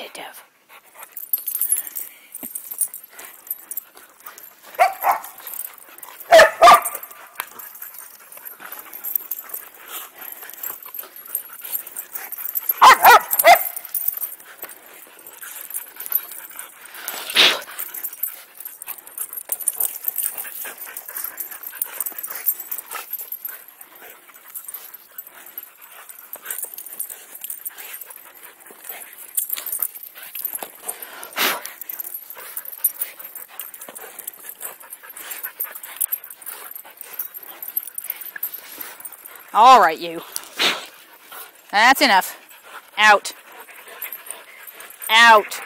Detective All right, you. That's enough. Out. Out.